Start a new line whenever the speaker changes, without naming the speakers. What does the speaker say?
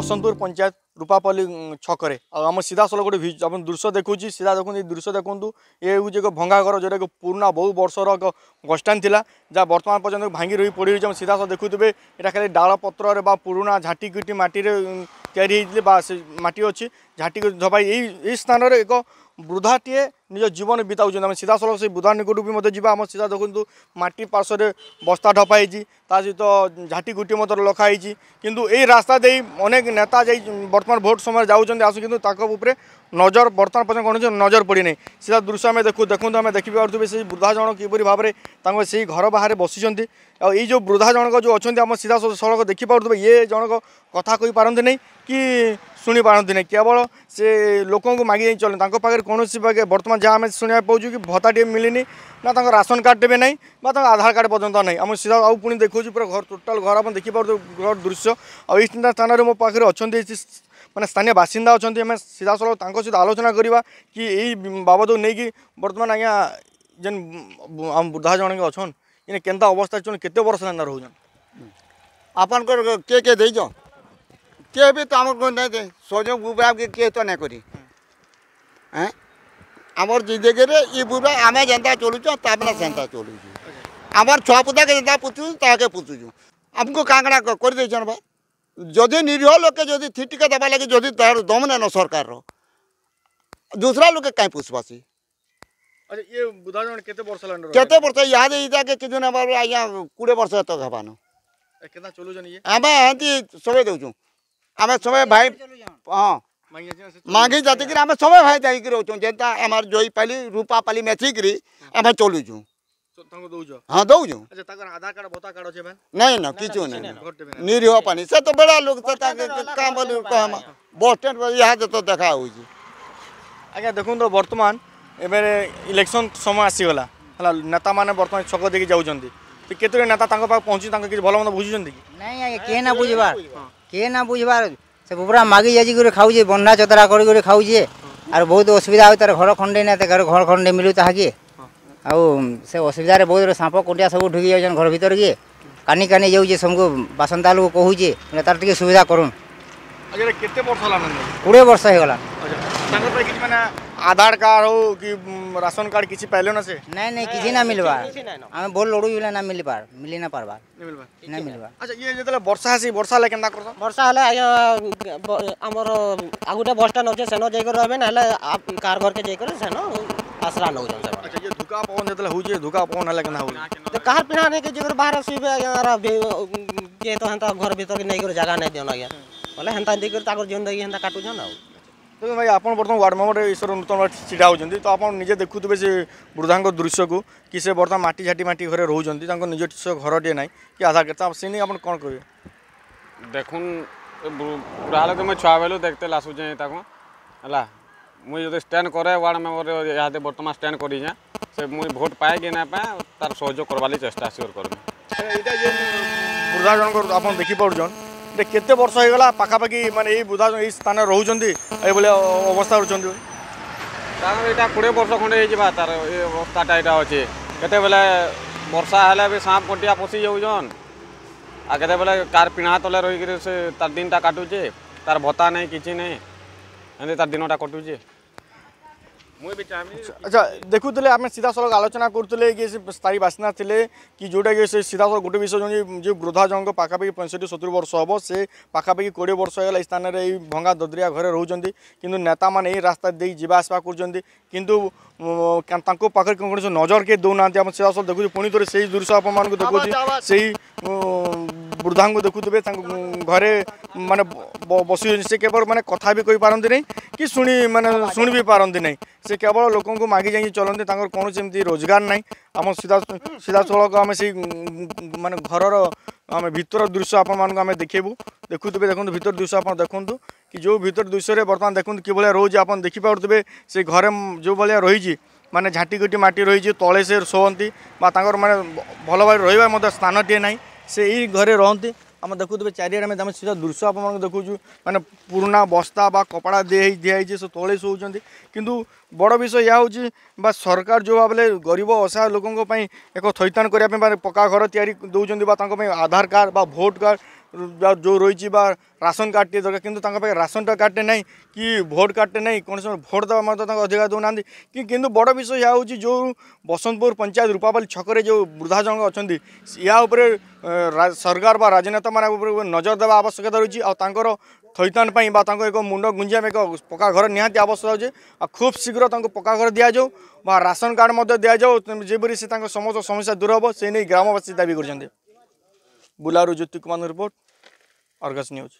বসন্তপুর পঞ্চায়েত রূপাপল্লী ছকরে আমার সিধাসল গোটে আপনার দৃশ্য দেখুছি সিধা দেখুন এই দৃশ্য দেখুন এ হচ্ছে এক ভঙ্গা ঘর যেটা পুরোনা বহু বর্ষর এক গষ্টান লা যা বর্তমান পর্যন্ত ভাঙ্গি রয়ে পড়ে রয়েছে আমি সিধাসল দেখুবে এটা খালি ডাল পত্রে বা পুরোনা ঝাটি কুটি মাটিরে তৈরি হয়েছিল বা মাটি অছি ঝাটি ধপাই এই এই স্থানের এক বৃদ্ধাটিয়ে ନିଜ ଜୀବନ ବିତାଉଛନ୍ତି ଆମେ ସିଧାସଳଖ ସେଇ ବୁଧା ନିକଟକୁ ମଧ୍ୟ ଯିବା ଆମ ସିଧା ଦେଖନ୍ତୁ ମାଟି ପାର୍ଶ୍ୱରେ ବସ୍ତା ଢପା ହେଇଛି ତା ସହିତ ଝାଟି ଗୁଟି ମଧ୍ୟ ରଖା ହେଇଛି କିନ୍ତୁ ଏଇ ରାସ୍ତା ଦେଇ ଅନେକ ନେତା ଯାଇ ବର୍ତ୍ତମାନ ଭୋଟ୍ ସମୟରେ ଯାଉଛନ୍ତି ଆସୁ କିନ୍ତୁ ତାଙ୍କ ଉପରେ ନଜର ବର୍ତ୍ତମାନ ପର୍ଯ୍ୟନ୍ତ କ'ଣ ହେଉଛି ନଜର ପଡ଼ିନାହିଁ ସିଧା ଦୃଶ୍ୟ ଆମେ ଦେଖୁ ଦେଖନ୍ତୁ ଆମେ ଦେଖିପାରୁଥିବେ ସେଇ ବୃଦ୍ଧା ଜଣକ କିପରି ଭାବରେ ତାଙ୍କ ସେଇ ଘର ବାହାରେ ବସିଛନ୍ତି ଆଉ ଏଇ ଯେଉଁ ବୃଦ୍ଧା ଜଣକ ଯେଉଁ ଅଛନ୍ତି ଆମ ସିଧା ସଳଖ ଦେଖିପାରୁଥିବେ ଇଏ ଜଣକ କଥା କହିପାରନ୍ତି ନାହିଁ କି ଶୁଣିପାରନ୍ତି ନାହିଁ କେବଳ ସେ ଲୋକଙ୍କୁ ମାଗି ଯାଇ ଚଳନ୍ତି ତାଙ୍କ ପାଖରେ କୌଣସି ବର୍ତ୍ତମାନ जहाँ आम शुणा पाऊँ कि भत्ता टे मिलनी ना तर राशन कार्ड टे ना आधार कार्ड पर्यन्त नै आम सिधा आउँ पनि देखाउँछु पुरा घर टोटाल घर आउँछ देखिपाउँछु घर दृश्य आउँ तिनवटा स्थानले म पाखेर अहिले ମାନେ ସ୍ଥାନୀୟ ବାସିନ୍ଦା ଅଛନ୍ତି ଆମେ ସିଧାସଳଖ ତାଙ୍କ ସହିତ ଆଲୋଚନା କରିବା କି ଏଇ ବାବଦକୁ ନେଇକି ବର୍ତ୍ତମାନ ଆଜ୍ଞା ଯେନ୍ ଆମ ବୃଦ୍ଧା ଜଣକେ ଅଛନ୍ ଇନେ କେନ୍ତା ଅବସ୍ଥା ଅଛନ୍ କେତେ ବର୍ଷ ହେନ୍ତା ରହୁଛନ୍
ଆପଣଙ୍କର କିଏ କିଏ ଦେଇଛ କିଏ ବି ତ ଆମକୁ ନାଇଁ ଦେ ସହଯୋଗ ଗୁବରାବକେ କିଏ ତ ନାଇଁ କରି ଏଁ आम जिंदगी ई बुरा आम जेनता चलुचु तमें से चलुचु आम छुआपुता के पुतुँ ताके पुतुँ आमको कांगड़ा कर दे जदि निरीह लोके थीटिके देवा लगे जदि तार दमन न सरकार दूसरा लोके कहीं पुषवा सी
अरे ये के
याद है के किदन बार आज्ञा कोड़े वर्ष तक तो हेबान आम एमती सब दौ आम सब भाई हाँ
मांगी जाती कि
आम सब भाई जाइक रोचु जेनता आम जई पाली रूपा पाली मेथिक आम चलुचु हाँ दौजु नहीं ना किचु नहीं निरीह पानी से तो बड़ा लोग काम कहम
बस
स्टैंड पर यहाँ जो देखा हो
আজ্ঞা দেখুন তো বর্তমান এবার ইলেকশন সময় আসিগলা হ্যাঁ নেতা মানে বর্তমান ছক দিকে যাচ্ছেন তো কেতরে নেতা তাঁর পাখে পৌঁছি তাঁকে কিছু ভালো মতো বুঝুছেন কি
না আজ্ঞা কে না বুঝবার কে না বুঝবার ସେ କୁକୁଡ଼ା ମାଗି ଯାଜି କରି ଖାଉଛେ ବନ୍ଧା ଚତରା କରି କରି ଖାଉଛେ ଆର୍ ବହୁତ ଅସୁବିଧା ହଉ ତାର ଘର ଖଣ୍ଡେ ନାଇଁ ତାର ଘର ଖଣ୍ଡେ ମିଳୁ ତାହାକେ ଆଉ ସେ ଅସୁବିଧାରେ ବହୁତ ସାପ କୁଟିଆ ସବୁ ଢୁକି ଯାଉଛନ୍ ଘର ଭିତରକେ କାନି କାନି ଯାଉଛେ ସବୁକୁ ବାସନ୍ତା ଲୋକ କହୁଛେ ବୋଲେ ତାର ଟିକେ ସୁବିଧା କରୁନ୍ କୋଡ଼ିଏ ବର୍ଷ ହେଇଗଲା
आधार कार्ड हो कि राशन कार्ड किसी पहले ना से
नहीं नहीं किसी ना मिलवा हम बोल लोड़ू मिले ना मिल पार मिली ना पार बार
नहीं मिलवा
अच्छा ये जेतले वर्षा है हासी वर्षा ले ना करसा
वर्षा हले हमर आगुटा बस स्टैंड होचे सेनो जाई कर रहबे ना हले आप कार घर के जाई कर सेनो आसरा नौ जन अच्छा
ये धुका पवन जेतले होचे धुका पवन हले ना हो
तो कार
पिना ने के जेकर बाहर सुबे यार के तो हंता घर भीतर के नहीं कर जगह नहीं देना गया बोले हम्म। हंता कर ताकर जिंदगी हंता काटू जाना
ତେବେ ଭାଇ ଆପଣ ବର୍ତ୍ତମାନ ୱାର୍ଡ଼ ମେମ୍ବର ଈଶ୍ୱର ନୂତନ ଛିଡ଼ା ହେଉଛନ୍ତି ତ ଆପଣ ନିଜେ ଦେଖୁଥିବେ ସେ ବୃଦ୍ଧାଙ୍କ ଦୃଶ୍ୟକୁ କି ସେ ବର୍ତ୍ତମାନ ମାଟି ଝାଟି ମାଟି ଘରେ ରହୁଛନ୍ତି ତାଙ୍କ ନିଜସ୍ୱ ଘରଟିଏ ନାହିଁ କି ଆଧାର କାର୍ଡ଼ ତା ସେ ନେଇ ଆପଣ କ'ଣ କରିବେ
ଦେଖୁନ୍ ପୁରା ଲୋକ ମୁଇଁ ଛୁଆ ବେଳୁ ଦେଖତେ ଲାସୁଛେ ତାକୁ ହେଲା ମୁଇଁ ଯଦି ଷ୍ଟାଣ୍ଡ କରେ ୱାର୍ଡ଼ ମେମ୍ବର ଇହାଦେ ବର୍ତ୍ତମାନ ଷ୍ଟାଣ୍ଡ କରିଛେଁ ସେ ମୁଇଁ ଭୋଟ୍ ପାଏ କି ନା ପାଏ ତାର ସହଯୋଗ କରବାର୍ ଲାଗି ଚେଷ୍ଟା ସିଓର କରିବି
ବୃଦ୍ଧା ଜଣଙ୍କର ଆପଣ ଦେଖିପାରୁଛନ୍ এটা କେତେ ବର୍ଷ ହେଇଗଲା ପାଖାପାଖି ମାନେ ଏଇ ବୃଦ୍ଧା ଏଇ ସ୍ଥାନରେ ରହୁଛନ୍ତି ଏଇଭଳିଆ ଅବସ୍ଥା କରୁଛନ୍ତି
ତାଙ୍କର ଏଇଟା କୋଡ଼ିଏ ବର୍ଷ ଖଣ୍ଡେ ହେଇଯିବା ତାର ଏ ଅବସ୍ଥାଟା ଏଇଟା ଅଛି କେତେବେଳେ ବର୍ଷା ହେଲେ ବି ସାପ କଣ୍ଟିଆ ପଶି ଯାଉଛନ୍ ଆଉ କେତେବେଳେ କାର୍ ପିଣା ତଳେ ରହିକିରି ସେ ତାର ଦିନଟା କାଟୁଛେ ତାର ଭତ୍ତା ନାହିଁ କିଛି ନାହିଁ ଏମିତି ତାର ଦିନଟା କଟୁଛି আচ্ছা
দেখুলে আমি সিধা সড়ক আলোচনা করুলে কি স্থায়ী বাসিন্দা লে কি যেটা কি সে সিধা সড়ক গোটে বিষয় যে বৃদ্ধা জনক পাখাপাখি পঁয়ষঠি সতুরি বর্ষ হব সে পাখাপাখি কোড়ি বর্ষ হয়ে এই স্থানের এই ভঙ্গা দদরিয়া ঘরে রোচান কিন্তু নেতা মানে এই রাস্তা দিয়ে যা আসবা করছেন কিন্তু তাঁর পাখে কোণী নজর কে দেউ না আমি সিধা সড়ক দেখুছি পুঁ থে সেই দৃশ্য আপনার দেখুছি সেই বৃদ্ধা দেখুবে তা ঘরে মানে বসি সে কেবল মানে কথা বি কইপারতি না কি শুনি মানে শুনি বি পারতি না ସେ କେବଳ ଲୋକଙ୍କୁ ମାଗି ଯାଇକି ଚଳନ୍ତି ତାଙ୍କର କୌଣସି ଏମିତି ରୋଜଗାର ନାହିଁ ଆମ ସିଧା ସିଧାସଳଖ ଆମେ ସେଇ ମାନେ ଘରର ଆମେ ଭିତର ଦୃଶ୍ୟ ଆପଣମାନଙ୍କୁ ଆମେ ଦେଖେଇବୁ ଦେଖୁଥିବେ ଦେଖନ୍ତୁ ଭିତର ଦୃଶ୍ୟ ଆପଣ ଦେଖନ୍ତୁ କି ଯେଉଁ ଭିତର ଦୃଶ୍ୟରେ ବର୍ତ୍ତମାନ ଦେଖନ୍ତୁ କିଭଳିଆ ରହୁଛି ଆପଣ ଦେଖିପାରୁଥିବେ ସେ ଘରେ ଯେଉଁ ଭଳିଆ ରହିଛି ମାନେ ଝାଟିକଟି ମାଟି ରହିଛି ତଳେ ସେ ଶୁଅନ୍ତି ବା ତାଙ୍କର ମାନେ ଭଲ ଭାବରେ ରହିବା ମଧ୍ୟ ସ୍ଥାନଟିଏ ନାହିଁ ସେ ଏଇ ଘରେ ରହନ୍ତି আমার দেখুবে চারিআଡ଼ে আমি আমি সেটা দৃশ্য আপনার দেখুছু মানে পুরোনা বস্তা বা কপড়া দিয়ে দিয়েছে সে তলে শোচান কিন্তু বড় বিষয় ইয়া হচ্ছে বা সরকার যে ভাবে গরিব অসহায় লোক এক থৈতান করা পকা ঘর তৈরি দৌঁচ বা তাঁর আধার কার্ড বা ভোট কার্ড जो रही राशन कार्डटे दरकार कितु तक राशन कार्डटे ना कि भोट कार्डटे ना कौन समय भोट देवा अधिकार देना कि बड़ विषय यह हूँ जो बसंतपुर पंचायत रूपापाली छकर जो वृद्धा जन अच्छा या सरकार व राजनेता मान नजर देवा आवश्यकता रही आर ଥଇଥାନ एक मुंड ତାଙ୍କ ଏକ ମୁଣ୍ଡ ଗୁଞ୍ଜିବା ପାଇଁ ଏକ ପକ୍କା ଘର ନିହାତି ଆବଶ୍ୟକ ହେଉଛି ଆଉ ଖୁବ୍ ଶୀଘ୍ର ତାଙ୍କୁ ପକ୍କା ଘର ଦିଆଯାଉ ବା ରାସନ କାର୍ଡ଼ ମଧ୍ୟ ଦିଆଯାଉ ଯେପରି ସେ ତାଙ୍କ दावी करते हैं বুলারু Jyoti Kumar report Argus news